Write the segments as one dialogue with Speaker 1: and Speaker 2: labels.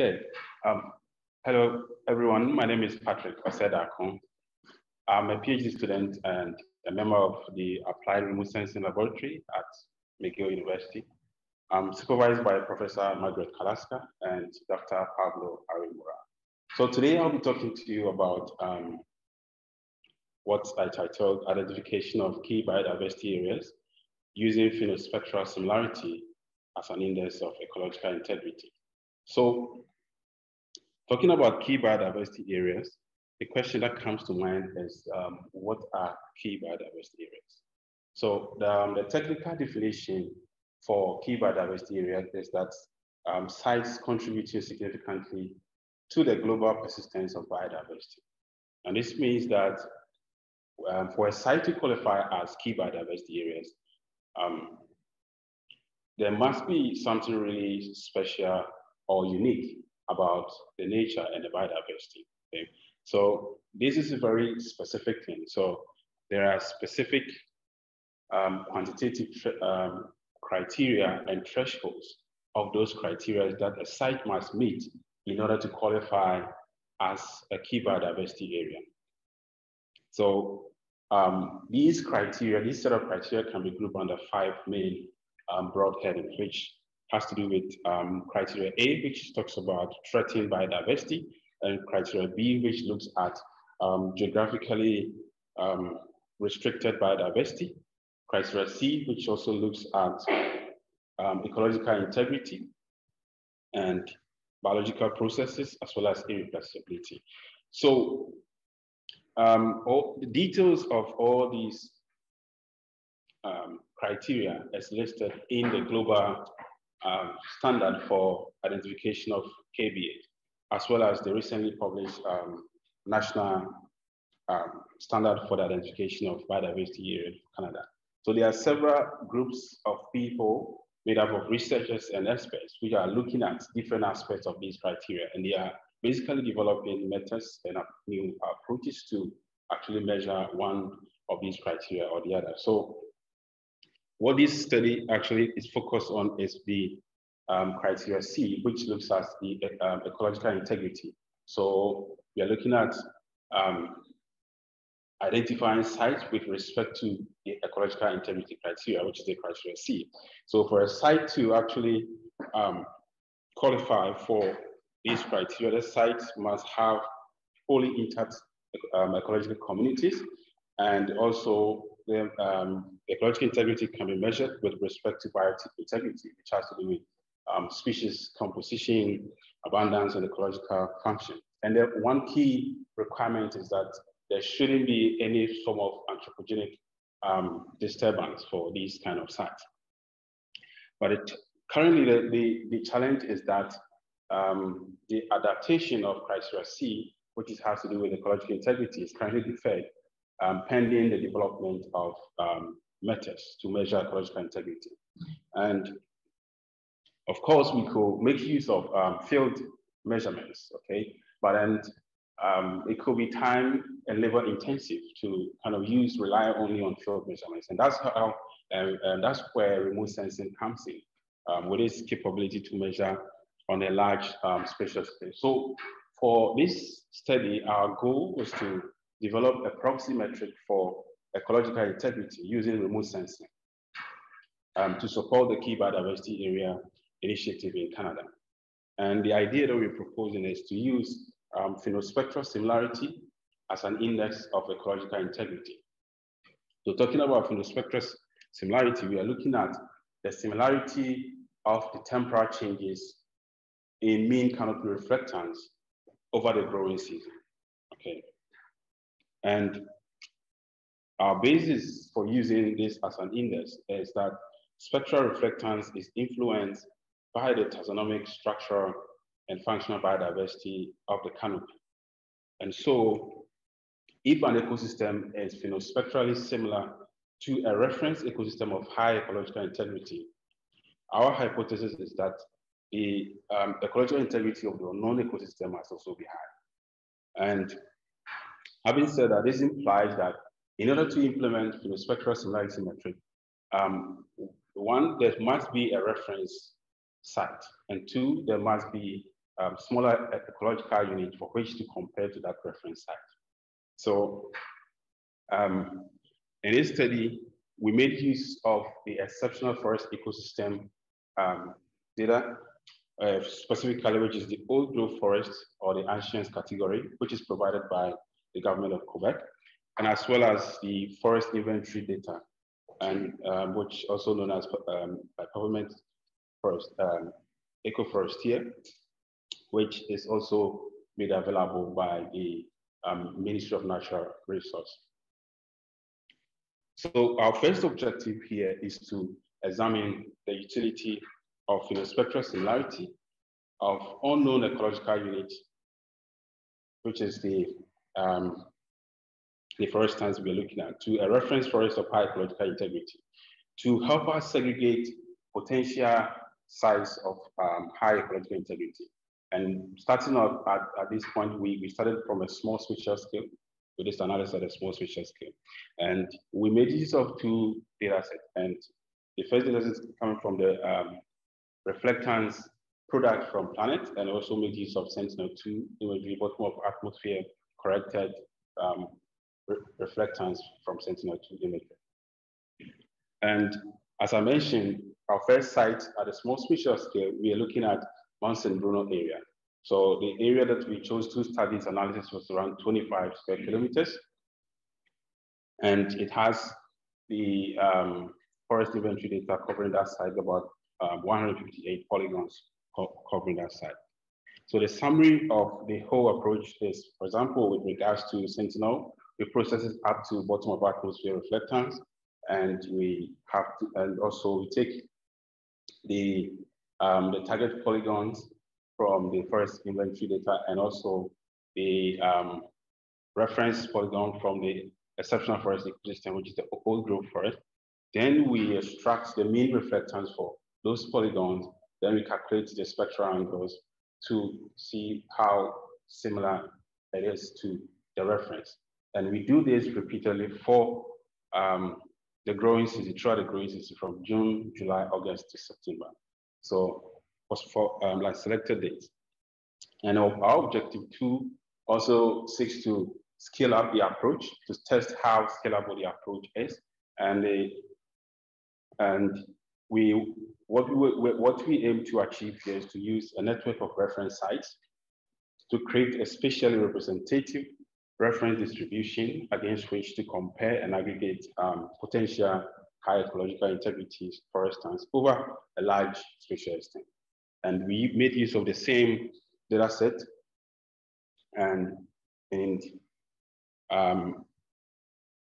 Speaker 1: Okay. Um, hello, everyone. My name is Patrick Osei Darko. I'm a PhD student and a member of the Applied Remote Sensing Laboratory at McGill University. I'm supervised by Professor Margaret Kalacska and Dr. Pablo Arroyo-Mora. So today I'll be talking to you about um, what I titled Identification of Key Biodiversity Areas using Phenospectral Similarity as an Index of Ecological Integrity. So talking about key biodiversity areas, the question that comes to mind is um, what are key biodiversity areas? So the, um, the, technical definition for key biodiversity areas is that um, sites contributing significantly to the global persistence of biodiversity. And this means that um, for a site to qualify as key biodiversity areas, um, there must be something really special or unique about the nature and the biodiversity. Okay? So this is a very specific thing. So there are specific um, quantitative um, criteria and thresholds of those criteria that a site must meet in order to qualify as a key biodiversity area. So um, these criteria, these set of criteria can be grouped under five main um, broad headings, which has to do with um, criteria A, which talks about threatened biodiversity, and criteria B, which looks at um, geographically um, restricted biodiversity, criteria C, which also looks at um, ecological integrity and biological processes, as well as irreplaceability. So um, all the details of all these um, criteria is listed in the global um, standard for identification of KBA, as well as the recently published um, national um, standard for the identification of biodiversity area in Canada. So there are several groups of people made up of researchers and experts which are looking at different aspects of these criteria, and they are basically developing methods and new approaches to actually measure one of these criteria or the other. So what this study actually is focused on is the um, criteria C, which looks at the um, ecological integrity. So we are looking at um, identifying sites with respect to the ecological integrity criteria, which is the criteria C. So for a site to actually um, qualify for these criteria, the site must have fully intact um, ecological communities and also the um, ecological integrity can be measured with respect to biotic integrity, which has to do with um, species composition, abundance, and ecological function. And the one key requirement is that there shouldn't be any form of anthropogenic um, disturbance for these kind of sites. But it, currently, the, the, the, challenge is that um, the adaptation of criteria C, which has to do with ecological integrity, is currently deferred um, pending the development of um, methods to measure ecological integrity. And of course, we could make use of um, field measurements, okay? But then um, it could be time and labor intensive to kind of use, rely only on field measurements. And that's how, and, and that's where remote sensing comes in um, with its capability to measure on a large um, spatial space. So for this study, our goal was to develop a proxy metric for ecological integrity using remote sensing um, to support the key biodiversity area initiative in Canada. And the idea that we're proposing is to use um, phenospectral similarity as an index of ecological integrity. So talking about phenospectral similarity, we are looking at the similarity of the temporal changes in mean canopy reflectance over the growing season. Okay. And our basis for using this as an index is that spectral reflectance is influenced by the taxonomic structure and functional biodiversity of the canopy. And so if an ecosystem is phenospectrally similar to a reference ecosystem of high ecological integrity, our hypothesis is that the um, ecological integrity of the unknown ecosystem must also be high. And having said that, this implies that in order to implement phenospectral similarity metric, um, one, there must be a reference site. And two, there must be um, smaller ecological unit for which to compare to that reference site. So um, in this study, we made use of the exceptional forest ecosystem um, data, uh, specifically which is the old growth forest or the ancients category, which is provided by the government of Quebec, and as well as the forest inventory data, and um, which also known as um, peuplement forestier, um, here, which is also made available by the um, Ministry of Natural Resources. So our first objective here is to examine the utility of you know, spectral similarity of unknown ecological unit, which is the um, the forest stands we're looking at, to a reference forest of high ecological integrity, to help us segregate potential sites of um, high ecological integrity. And starting off at, at this point, we, we started from a small spatial scale with this analysis at a small spatial scale. And we made use of two data sets. And the first data set is coming from the um, reflectance product from planet and also made use of Sentinel-2 imagery, bottom of atmosphere corrected um, re reflectance from Sentinel-2 imagery. And as I mentioned, our first site at a small spatial scale, we are looking at Mount. Bruno area. So the area that we chose to study this analysis was around 25 square kilometers. And it has the um, forest inventory data covering that site, about um, 158 polygons co covering that site. So the summary of the whole approach is, for example, with regards to Sentinel, we process it up to bottom of atmosphere reflectance, and we have to, and also we take the um, the target polygons from the forest inventory data and also the um, reference polygon from the exceptional forest ecosystem, which is the old growth forest. Then we extract the mean reflectance for those polygons. Then we calculate the spectral angles to see how similar it is to the reference. And we do this repeatedly for um, the growing season, throughout the growing season from June, July, August to September. So for um, like selected dates. And our, our objective two also seeks to scale up the approach to test how scalable the approach is. And they, and we what we what we aim to achieve here is to use a network of reference sites to create a spatially representative reference distribution against which to compare and aggregate um, potential high ecological integrity forest stands over a large spatial extent. And we made use of the same data set and, and um,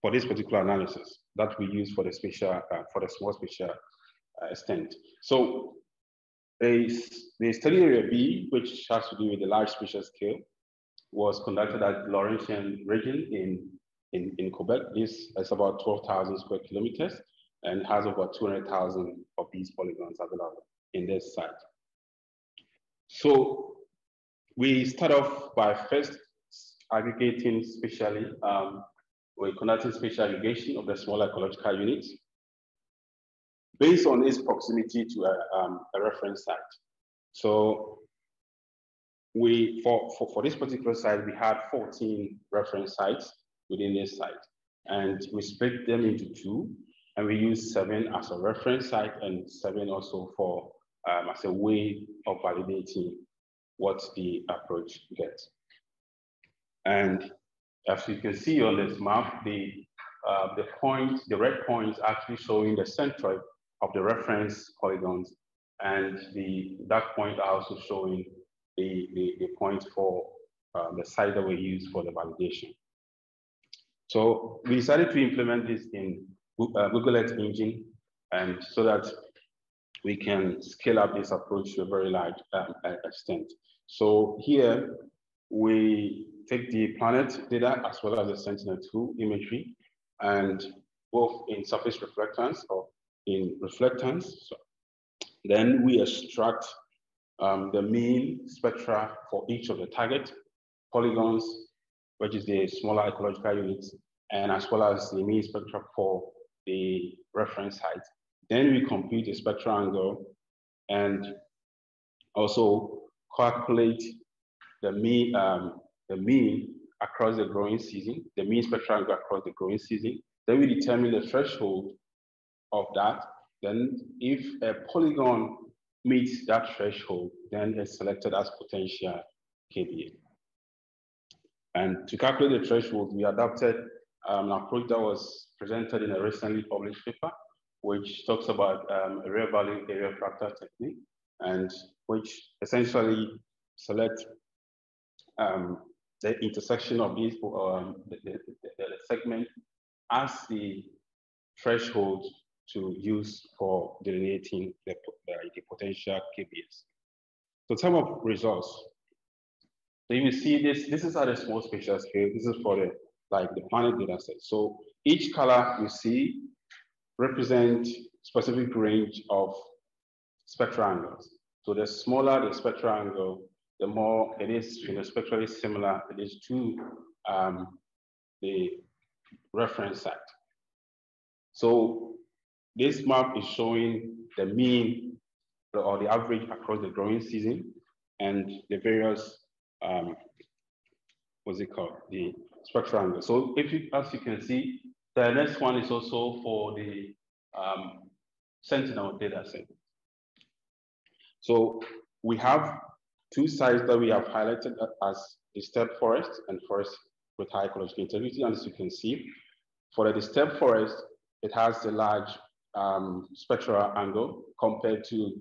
Speaker 1: for this particular analysis that we use for the spatial, uh, for the small spatial extent. So the study area B, which has to do with the large spatial scale, was conducted at Laurentian region in, in, in Quebec. This is about 12,000 square kilometers and has over 200,000 of these polygons available in this site. So we start off by first aggregating spatially, um, we're conducting spatial aggregation of the smaller ecological units based on its proximity to a, um, a reference site. So we, for, for, for this particular site, we had 14 reference sites within this site. And we split them into two, and we use seven as a reference site and seven also for um, as a way of validating what the approach gets. And as you can see on this map, the, uh, the point, the red point is actually showing the centroid of the reference polygons, and the dark point are also showing the, the, the point for uh, the site that we use for the validation. So we decided to implement this in uh, Google Earth Engine, and so that we can scale up this approach to a very large um, extent. So here we take the planet data as well as the Sentinel-2 imagery, and both in surface reflectance or in reflectance. So then we extract um, the mean spectra for each of the target polygons, which is the smaller ecological units, and as well as the mean spectra for the reference height. Then we compute the spectral angle and also calculate the mean, um, the mean across the growing season, the mean spectral angle across the growing season. Then we determine the threshold of that. Then if a polygon meets that threshold, then it's selected as potential KBA. And to calculate the threshold, we adopted um, an approach that was presented in a recently published paper, which talks about um, a real value area factor technique, and which essentially select um, the intersection of these um, the, the, the, segment as the threshold to use for delineating the, the potential KBAs. So some of results. So you see this, this is at a small spatial scale. This is for the like the planet data set. So each color you see represent specific range of spectral angles. So the smaller the spectral angle, the more it is you know, spectrally similar it is to um, the reference site. So this map is showing the mean or the average across the growing season and the various, um, what's it called, the spectral angle. So if you, as you can see, the next one is also for the um, Sentinel data set. So we have two sites that we have highlighted as disturbed forest and forest with high ecological integrity. And as you can see, for the disturbed forest, it has a large um, spectral angle compared to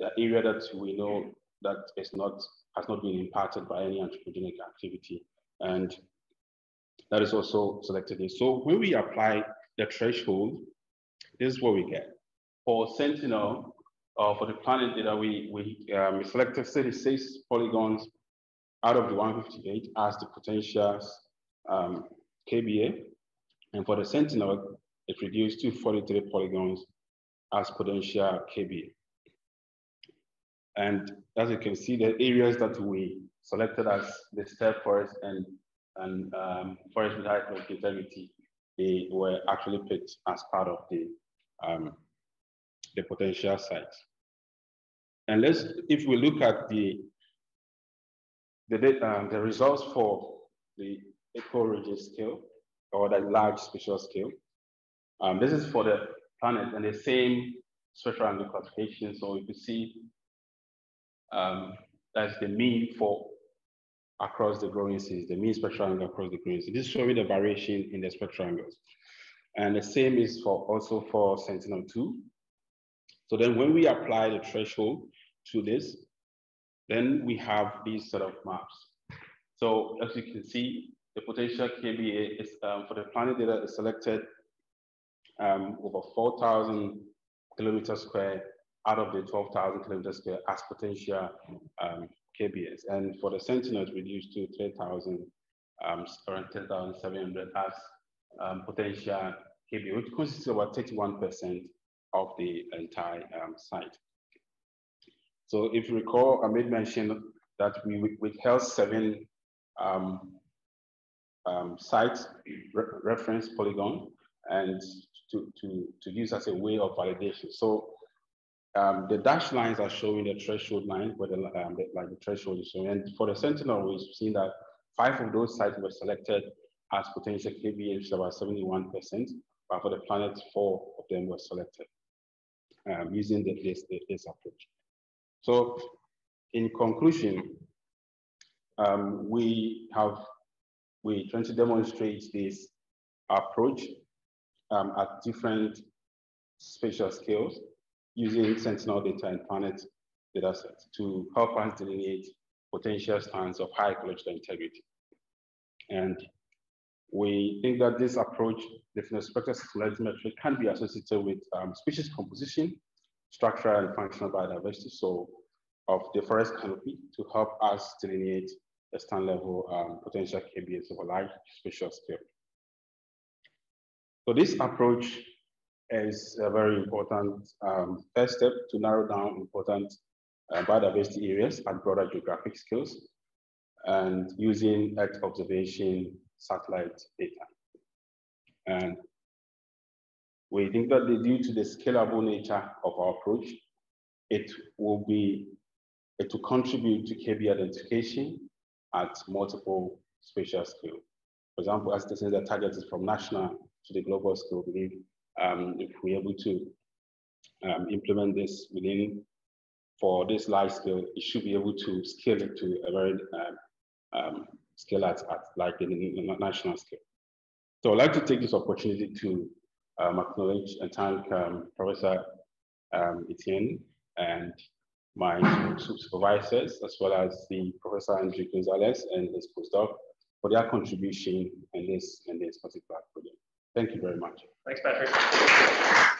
Speaker 1: the area that we know that is not has not been impacted by any anthropogenic activity. And that is also selected. So when we apply the threshold, this is what we get. For Sentinel, uh, for the planet data, we, we, um, selected 36 polygons out of the 158 as the potential um, KBA. And for the Sentinel, it reduced to 43 polygons as potential KBA. And as you can see, the areas that we selected as the step forest and and um, forest with high they were actually picked as part of the, um, the potential sites. And let's, if we look at the, the, um, the results for the ecoregion scale, or the large spatial scale, um, this is for the planet and the same spectral angle classification. So if you can see um, that's the mean for across the growing seas, the mean spectral angle across the growing seas. This is showing the variation in the spectral angles. And the same is for also for Sentinel-2. So then when we apply the threshold to this, then we have these sort of maps. So as you can see, the potential KBA is um, for the planet data is selected um, over 4,000 kilometers square out of the 12,000 kilometers square as potential um, KBAs. And for the Sentinel, it's reduced to 3,000, um, around 10,700 as um, potential KBAs, which consists about 31% of the entire um, site. So if you recall, I made mention that we withheld seven um, um, sites re reference polygon and to, to, to use as a way of validation. So um, the dashed lines are showing the threshold line where the, um, the, like the threshold is showing. And for the Sentinel, we've seen that five of those sites were selected as potential which about 71%, but for the planet, four of them were selected um, using the, this, this approach. So in conclusion, um, we have, we trying to demonstrate this approach um, at different spatial scales using Sentinel data and Planet datasets to help us delineate potential stands of high ecological integrity. And we think that this approach, the phenospectral similarity metric, can be associated with um, species composition, structural and functional biodiversity, so of the forest canopy to help us delineate the stand level um, potential KBAs of a large spatial scale. So this approach is a very important um, first step to narrow down important uh, biodiversity areas at broader geographic scales and using Earth observation satellite data. And we think that due to the scalable nature of our approach, it will be it will contribute to KB identification at multiple spatial scale. For example, as this is the target is from national to the global scale, believe um, if we're able to um, implement this within for this large scale, it should be able to scale it to a very um, um scale at, at like the national scale. So I'd like to take this opportunity to um, acknowledge and thank um, Professor Etienne and my supervisors, as well as the Professor Andrew Gonzalez and his postdoc for their contribution in this, in this particular project. Thank you very much.
Speaker 2: Thanks, Patrick.